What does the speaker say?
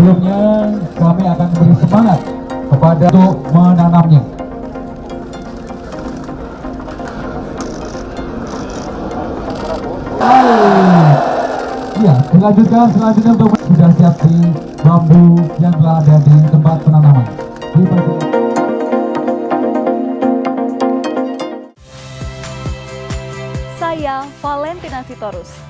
sebelumnya kami akan beri semangat kepada untuk menanamnya. Ah, iya, dilanjutkan selanjutnya untuk sudah siap di bambu yang telah ada di tempat penanaman. Di saya Valentina Sitorus.